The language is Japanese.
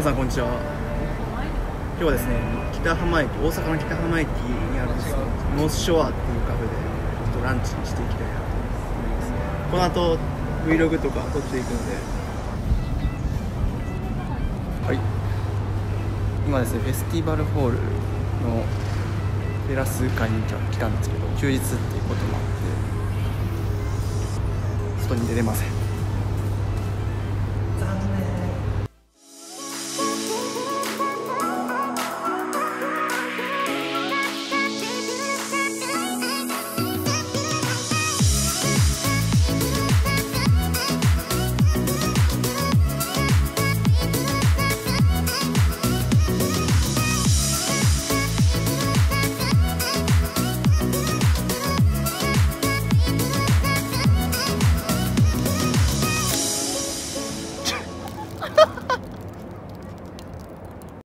皆さんこんにちは。今日はですね北浜駅大阪の北浜駅にあるですねノースショアっていうカフェでちょっとランチしていきたいなと思いますこの後 Vlog とか撮っていくので。はい。今ですねフェスティバルホールのテラス会に来たんですけど休日っていうこともあって外に出れません。